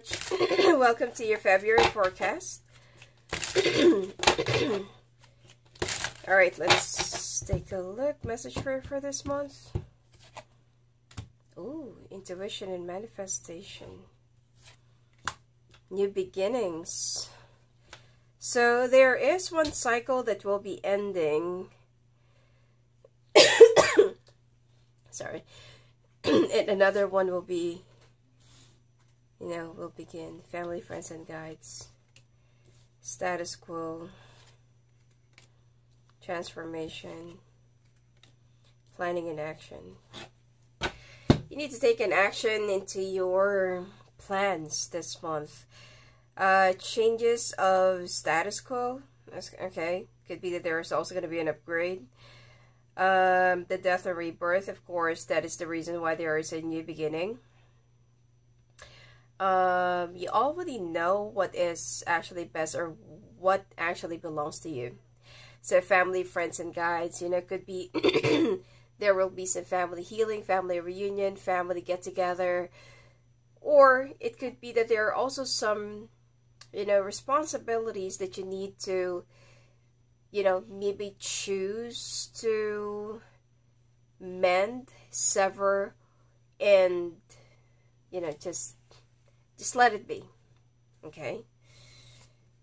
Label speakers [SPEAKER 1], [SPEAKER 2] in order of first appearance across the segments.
[SPEAKER 1] much. Welcome to your February forecast. Alright, let's take a look. Message for, for this month. Ooh, intuition and manifestation. New beginnings. So there is one cycle that will be ending. Sorry. and another one will be you know, we'll begin. Family, friends, and guides. Status quo. Transformation. Planning and action. You need to take an action into your plans this month. Uh, changes of status quo. Okay. Could be that there's also going to be an upgrade. Um, the death or rebirth, of course, that is the reason why there is a new beginning um, you already know what is actually best or what actually belongs to you. So family, friends, and guides, you know, could be there will be some family healing, family reunion, family get together, or it could be that there are also some, you know, responsibilities that you need to, you know, maybe choose to mend, sever, and, you know, just just let it be. Okay.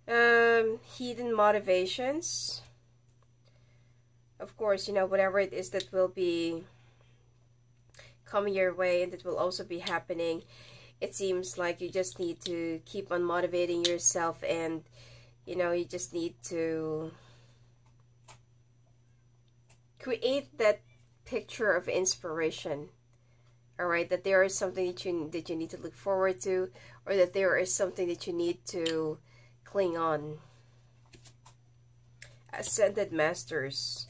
[SPEAKER 1] Um, hidden motivations. Of course, you know, whatever it is that will be coming your way and that will also be happening, it seems like you just need to keep on motivating yourself and, you know, you just need to create that picture of inspiration all right that there is something that you that you need to look forward to or that there is something that you need to cling on. Ascended masters.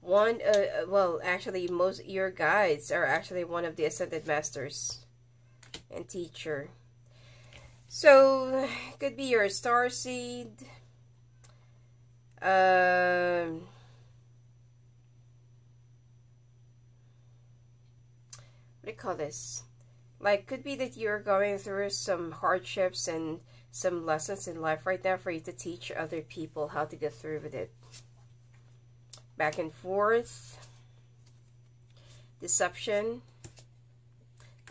[SPEAKER 1] One uh, uh, well actually most your guides are actually one of the ascended masters and teacher. So could be your star seed. Um what do you call this? Like, could be that you're going through some hardships and some lessons in life right now for you to teach other people how to get through with it. Back and forth. Deception.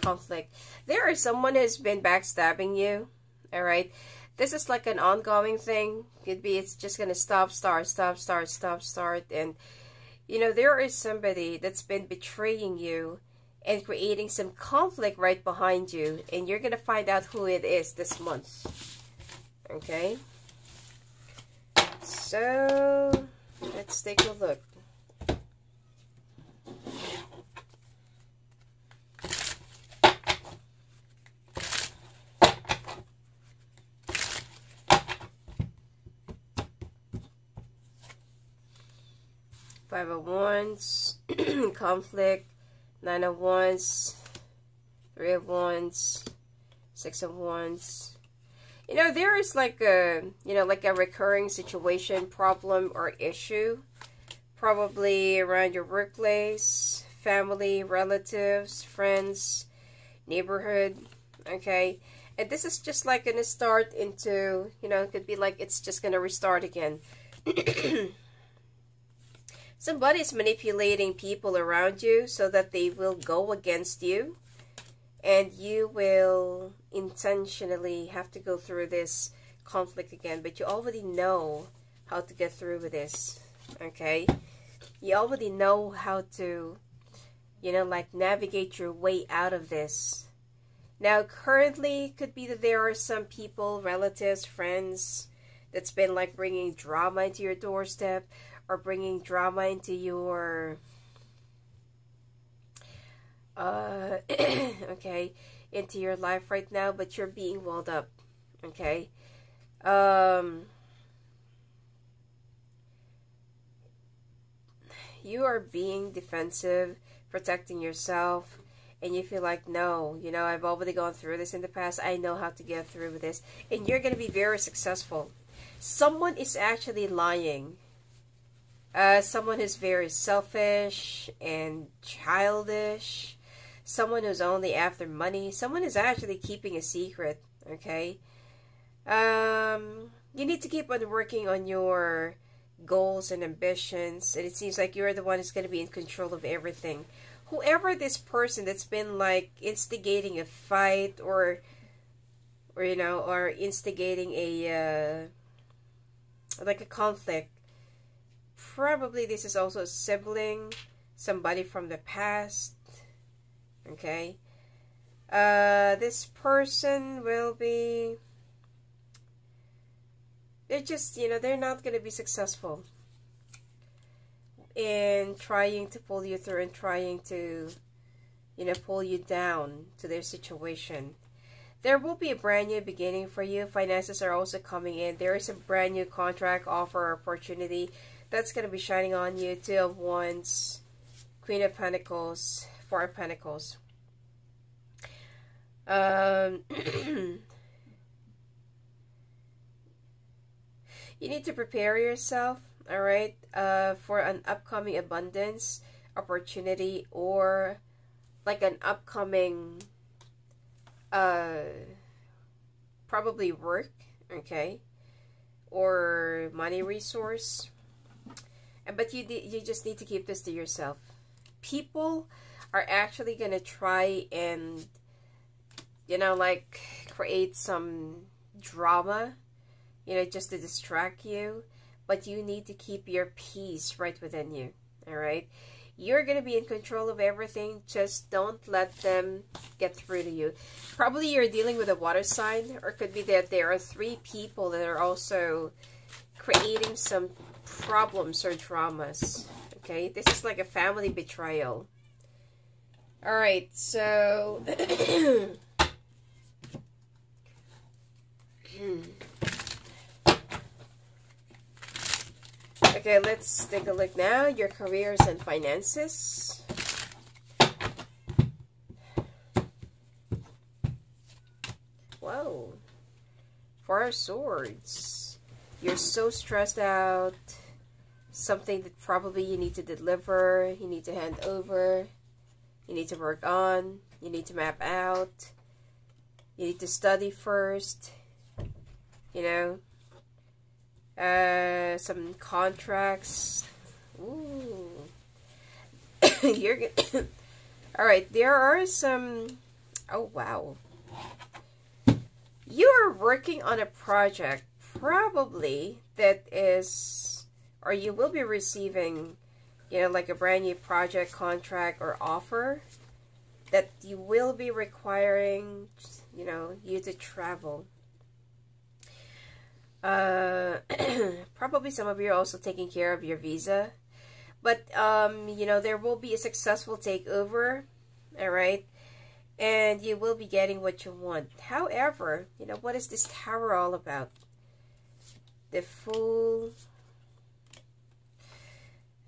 [SPEAKER 1] Conflict. There is someone who's been backstabbing you. Alright? This is like an ongoing thing. Could be it's just going to stop, start, stop, start, stop, start. And, you know, there is somebody that's been betraying you and creating some conflict right behind you. And you're going to find out who it is this month. Okay? So, let's take a look. Five oh of Wands, conflict, Nine of Wands, Three of Wands, Six of Wands. You know, there is like a, you know, like a recurring situation, problem, or issue. Probably around your workplace, family, relatives, friends, neighborhood, okay? And this is just like going to start into, you know, it could be like it's just going to restart again. Somebody is manipulating people around you so that they will go against you. And you will intentionally have to go through this conflict again. But you already know how to get through with this. Okay? You already know how to, you know, like navigate your way out of this. Now, currently, could be that there are some people, relatives, friends, that's been like bringing drama into your doorstep or bringing drama into your uh okay into your life right now but you're being walled up okay? Um you are being defensive protecting yourself and you feel like no you know i've already gone through this in the past. I know how to get through this. And you're going to be very successful. Someone is actually lying uh, someone who's very selfish and childish. Someone who's only after money. Someone who's actually keeping a secret. Okay? Um, you need to keep on working on your goals and ambitions, and it seems like you're the one who's going to be in control of everything. Whoever this person that's been like instigating a fight or or you know, or instigating a uh, like a conflict. Probably this is also a sibling, somebody from the past. Okay. Uh, this person will be they're just, you know, they're not going to be successful in trying to pull you through and trying to, you know, pull you down to their situation. There will be a brand new beginning for you. Finances are also coming in. There is a brand new contract, offer, opportunity that's going to be shining on you. Two of Wands, Queen of Pentacles, Four of Pentacles. Um, you need to prepare yourself, all right, uh, for an upcoming abundance opportunity or like an upcoming uh, probably work, okay, or money resource. But you you just need to keep this to yourself. People are actually gonna try and you know like create some drama, you know, just to distract you. But you need to keep your peace right within you. All right. You're going to be in control of everything. Just don't let them get through to you. Probably you're dealing with a water sign, or it could be that there are three people that are also creating some problems or dramas. Okay, this is like a family betrayal. All right, so. Okay, let's take a look now. Your careers and finances. Whoa. Four Swords. You're so stressed out. Something that probably you need to deliver. You need to hand over. You need to work on. You need to map out. You need to study first. You know, uh, some contracts. Ooh. You're good. All right, there are some. Oh, wow. You are working on a project, probably, that is, or you will be receiving, you know, like a brand new project, contract, or offer that you will be requiring, you know, you to travel. Uh, probably some of you are also taking care of your visa. But, um, you know, there will be a successful takeover, all right? And you will be getting what you want. However, you know, what is this tower all about? The Fool.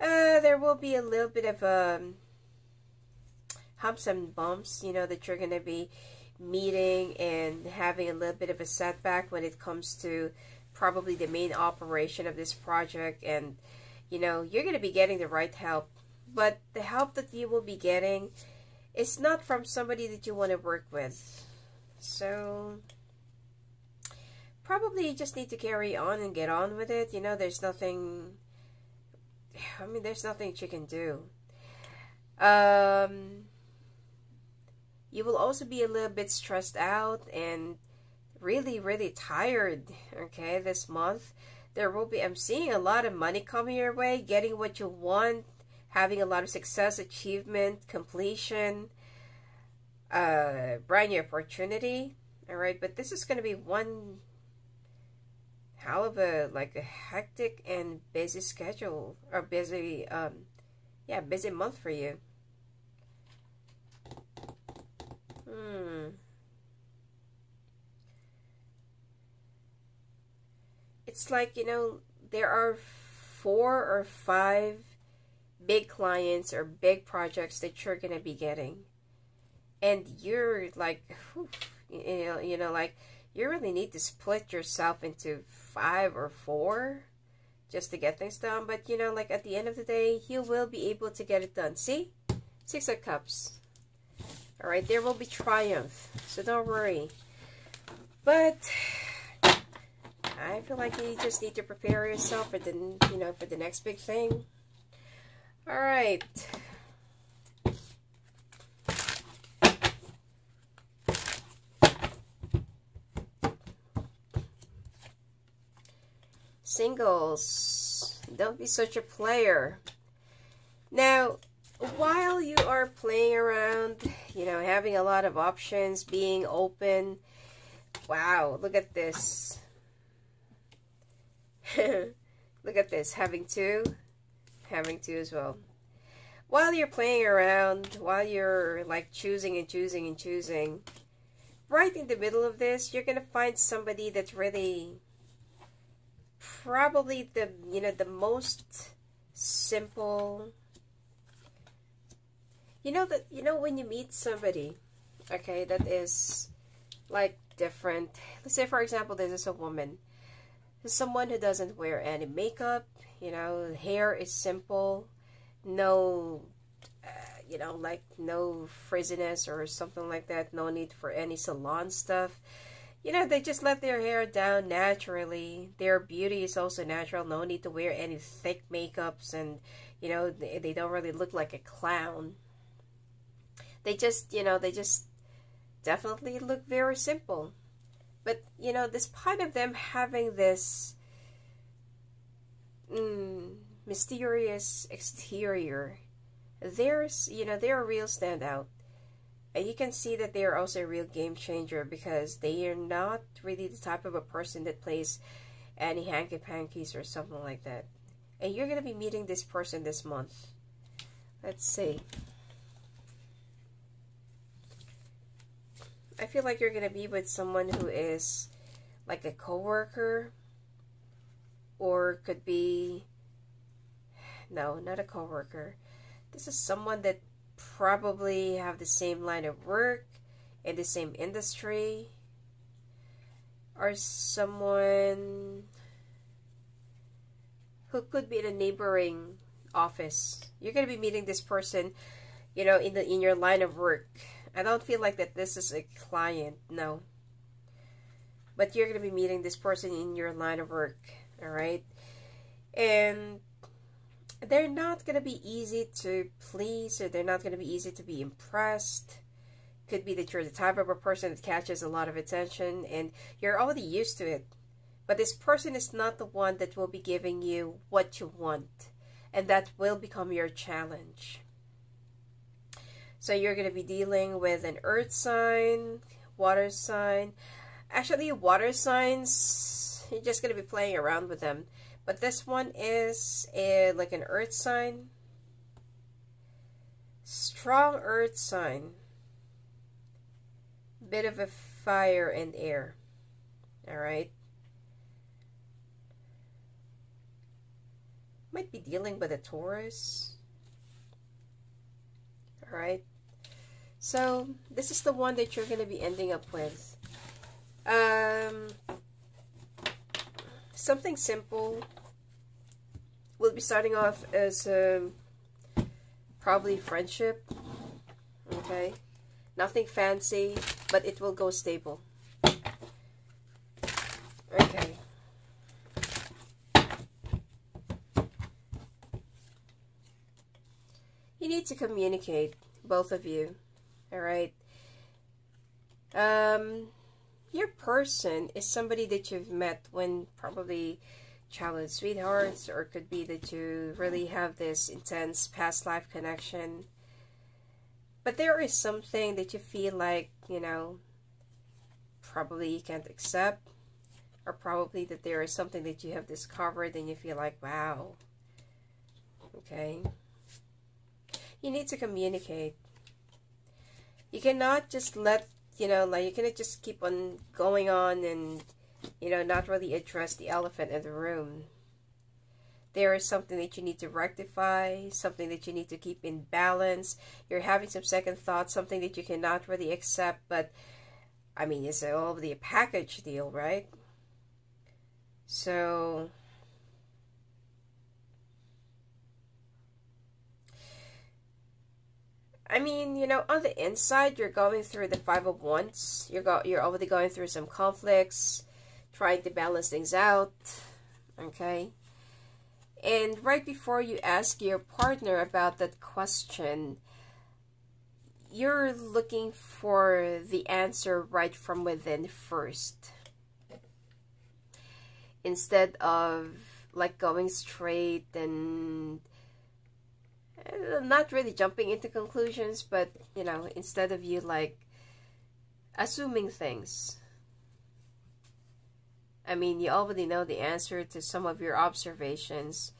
[SPEAKER 1] Uh, there will be a little bit of um, humps and bumps, you know, that you're going to be meeting and having a little bit of a setback when it comes to probably the main operation of this project and you know you're going to be getting the right help but the help that you will be getting is not from somebody that you want to work with so probably just need to carry on and get on with it you know there's nothing I mean there's nothing you can do um you will also be a little bit stressed out and really, really tired, okay, this month. There will be, I'm seeing a lot of money coming your way, getting what you want, having a lot of success, achievement, completion, uh, brand new opportunity, all right, but this is going to be one a, like a hectic and busy schedule, or busy, um, yeah, busy month for you. Hmm. it's like, you know, there are four or five big clients or big projects that you're going to be getting. And you're like, whew, you know, you know, like you really need to split yourself into five or four just to get things done. But, you know, like at the end of the day, you will be able to get it done. See? Six of Cups. All right, there will be triumph. So don't worry. But I feel like you just need to prepare yourself for the, you know, for the next big thing. All right. Singles, don't be such a player. Now, while you are playing around, you know, having a lot of options, being open, wow, look at this. look at this, having two, having two as well. While you're playing around, while you're like choosing and choosing and choosing, right in the middle of this, you're going to find somebody that's really probably the, you know, the most simple, you know that you know when you meet somebody okay that is like different. Let's say for example this is a woman. This is someone who doesn't wear any makeup you know hair is simple no uh, you know like no frizziness or something like that no need for any salon stuff you know they just let their hair down naturally their beauty is also natural no need to wear any thick makeups and you know they, they don't really look like a clown they just, you know, they just definitely look very simple. But, you know, this despite of them having this mm, mysterious exterior, there's, you know, they're a real standout. And you can see that they're also a real game changer because they are not really the type of a person that plays any hanky-pankies or something like that. And you're going to be meeting this person this month. Let's see. I feel like you're going to be with someone who is like a coworker or could be no, not a coworker. This is someone that probably have the same line of work in the same industry or someone who could be in a neighboring office. You're going to be meeting this person, you know, in the in your line of work I don't feel like that this is a client, no. But you're going to be meeting this person in your line of work, all right? And they're not going to be easy to please or they're not going to be easy to be impressed. Could be that you're the type of a person that catches a lot of attention and you're already used to it. But this person is not the one that will be giving you what you want. And that will become your challenge. So you're going to be dealing with an earth sign, water sign. Actually, water signs, you're just going to be playing around with them. But this one is a, like an earth sign. Strong earth sign. Bit of a fire and air. Alright. Might be dealing with a Taurus. Alright. So, this is the one that you're going to be ending up with. Um, something simple. We'll be starting off as um, probably friendship. Okay. Nothing fancy, but it will go stable. Okay. You need to communicate, both of you. All right. Um, your person is somebody that you've met when probably childhood sweethearts, or it could be that you really have this intense past life connection. But there is something that you feel like, you know, probably you can't accept, or probably that there is something that you have discovered and you feel like, wow. Okay. You need to communicate you cannot just let you know like you cannot just keep on going on and you know not really address the elephant in the room. There is something that you need to rectify something that you need to keep in balance. You're having some second thoughts something that you cannot really accept but i mean it's all the package deal right? So I mean, you know, on the inside, you're going through the five of wands. You're go you're already going through some conflicts, trying to balance things out. Okay. And right before you ask your partner about that question, you're looking for the answer right from within first. Instead of like going straight and not really jumping into conclusions, but you know, instead of you like assuming things. I mean, you already know the answer to some of your observations,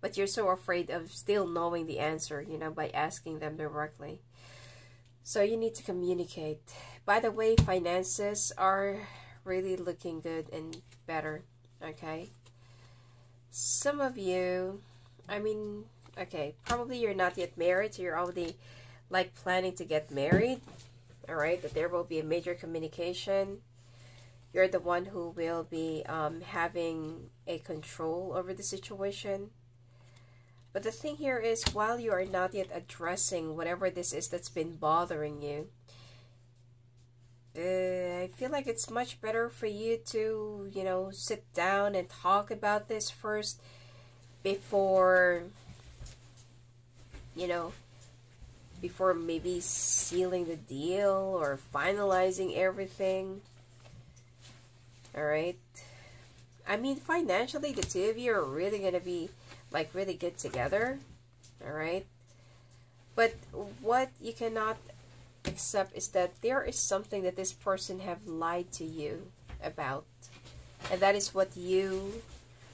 [SPEAKER 1] but you're so afraid of still knowing the answer, you know, by asking them directly. So you need to communicate. By the way, finances are really looking good and better, okay? Some of you, I mean, okay, probably you're not yet married, so you're already like planning to get married, all right? That there will be a major communication you're the one who will be um, having a control over the situation. But the thing here is, while you are not yet addressing whatever this is that's been bothering you, uh, I feel like it's much better for you to, you know, sit down and talk about this first before, you know, before maybe sealing the deal or finalizing everything. All right. I mean, financially, the two of you are really going to be, like, really good together. All right. But what you cannot accept is that there is something that this person have lied to you about. And that is what you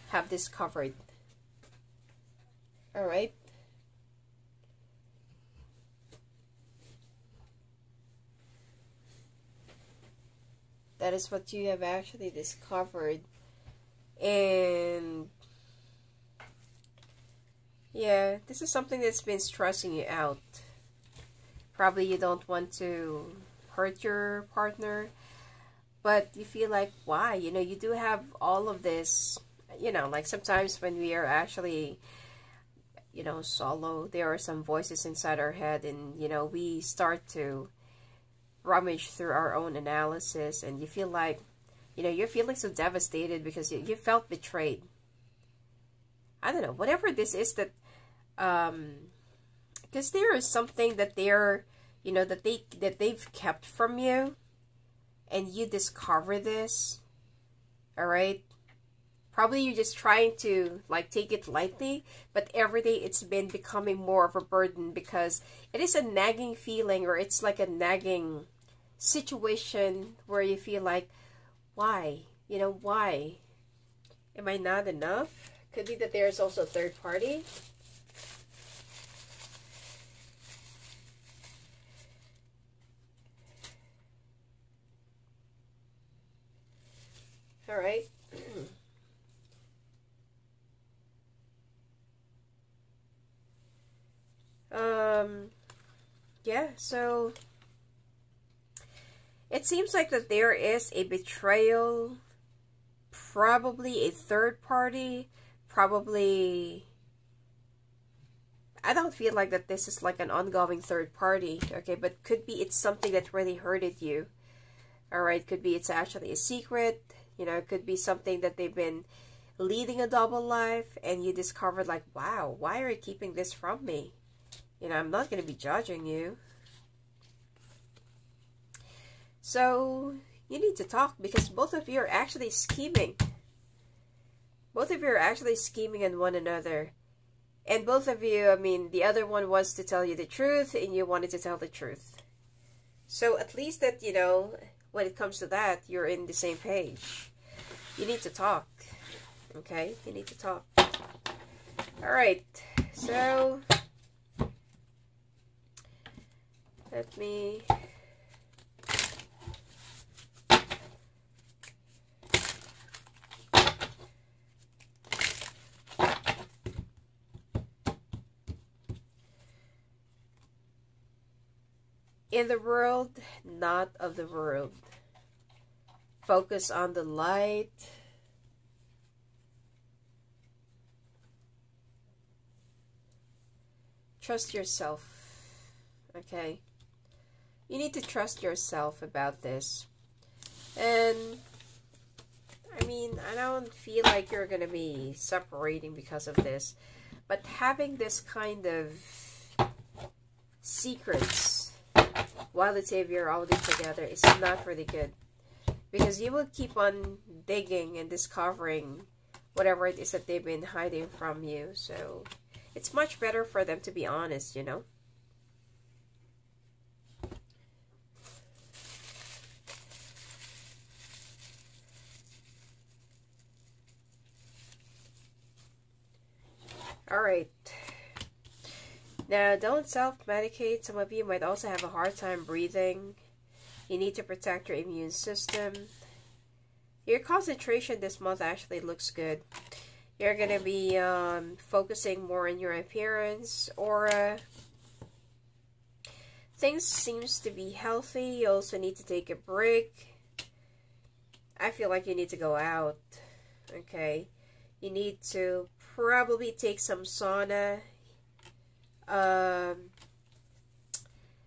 [SPEAKER 1] have discovered. All That is what you have actually discovered. And yeah, this is something that's been stressing you out. Probably you don't want to hurt your partner, but you feel like, why? You know, you do have all of this, you know, like sometimes when we are actually, you know, solo, there are some voices inside our head and, you know, we start to rummage through our own analysis and you feel like, you know, you're feeling so devastated because you, you felt betrayed. I don't know, whatever this is that, um, because there is something that they're, you know, that they, that they've kept from you and you discover this, all right? Probably you're just trying to like take it lightly, but every day it's been becoming more of a burden because it is a nagging feeling or it's like a nagging situation where you feel like, why? You know, why? Am I not enough? Could be that there's also a third party. All right. Um, yeah, so it seems like that there is a betrayal, probably a third party, probably... I don't feel like that this is like an ongoing third party, okay, but could be it's something that really hurted you. Alright, could be it's actually a secret, you know, it could be something that they've been leading a double life and you discovered like, wow, why are you keeping this from me? You know, I'm not going to be judging you. So you need to talk because both of you are actually scheming. Both of you are actually scheming on one another. And both of you, I mean, the other one wants to tell you the truth and you wanted to tell the truth. So at least that, you know, when it comes to that, you're in the same page. You need to talk. Okay? You need to talk. Alright. So, let me in the world, not of the world. Focus on the light. Trust yourself. Okay? You need to trust yourself about this. And I mean, I don't feel like you're going to be separating because of this. But having this kind of secrets while the two of you are already together is not really good. Because you will keep on digging and discovering whatever it is that they've been hiding from you. So it's much better for them to be honest, you know? Alright. Now, don't self-medicate. Some of you might also have a hard time breathing. You need to protect your immune system. Your concentration this month actually looks good. You're going to be um, focusing more on your appearance, aura. Things seems to be healthy. You also need to take a break. I feel like you need to go out. Okay. You need to probably take some sauna. Um,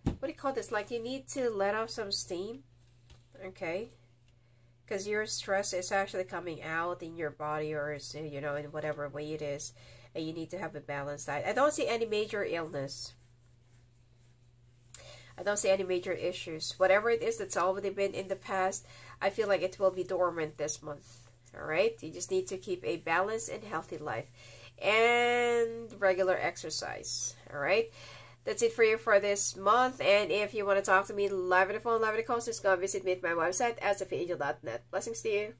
[SPEAKER 1] what do you call this? Like you need to let off some steam. Okay. Because your stress is actually coming out in your body or, you know, in whatever way it is. And you need to have a balanced diet. I don't see any major illness. I don't see any major issues. Whatever it is that's already been in the past, I feel like it will be dormant this month. All right. You just need to keep a balanced and healthy life and regular exercise. All right. That's it for you for this month. And if you want to talk to me live on the phone, live on the call, just go visit me at my website, sophiaangel.net. Blessings to you.